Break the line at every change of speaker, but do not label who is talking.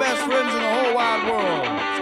best friends in the whole wide world.